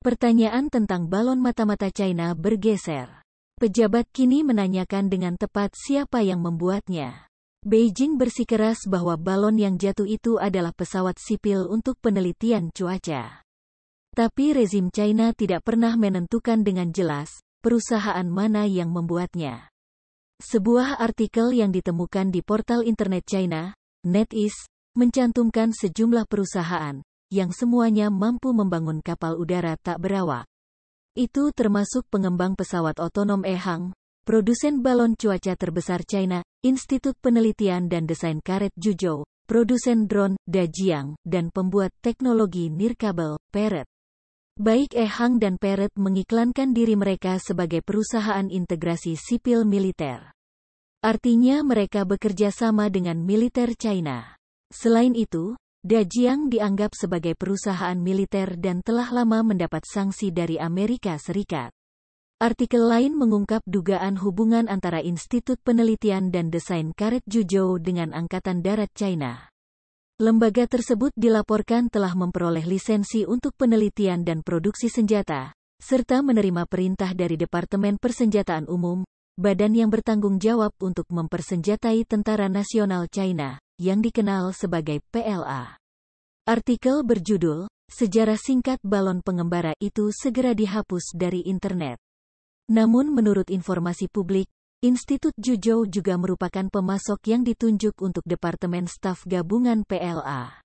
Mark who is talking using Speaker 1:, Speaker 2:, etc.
Speaker 1: Pertanyaan tentang balon mata-mata China bergeser. Pejabat kini menanyakan dengan tepat siapa yang membuatnya. Beijing bersikeras bahwa balon yang jatuh itu adalah pesawat sipil untuk penelitian cuaca. Tapi rezim China tidak pernah menentukan dengan jelas perusahaan mana yang membuatnya. Sebuah artikel yang ditemukan di portal internet China, NetEase, mencantumkan sejumlah perusahaan, yang semuanya mampu membangun kapal udara tak berawak. Itu termasuk pengembang pesawat otonom Ehang, produsen balon cuaca terbesar China, Institut Penelitian dan Desain Karet Juzhou, produsen drone, Dajiang, dan pembuat teknologi nirkabel, Parrot. Baik Ehang dan Parrot mengiklankan diri mereka sebagai perusahaan integrasi sipil militer. Artinya mereka bekerja sama dengan militer China. Selain itu, Dajiang dianggap sebagai perusahaan militer dan telah lama mendapat sanksi dari Amerika Serikat. Artikel lain mengungkap dugaan hubungan antara Institut Penelitian dan Desain Karet Juzhou dengan Angkatan Darat China. Lembaga tersebut dilaporkan telah memperoleh lisensi untuk penelitian dan produksi senjata, serta menerima perintah dari Departemen Persenjataan Umum, badan yang bertanggung jawab untuk mempersenjatai Tentara Nasional China, yang dikenal sebagai PLA. Artikel berjudul, Sejarah Singkat Balon Pengembara itu segera dihapus dari internet. Namun menurut informasi publik, Institut Juzhou juga merupakan pemasok yang ditunjuk untuk Departemen Staf Gabungan PLA.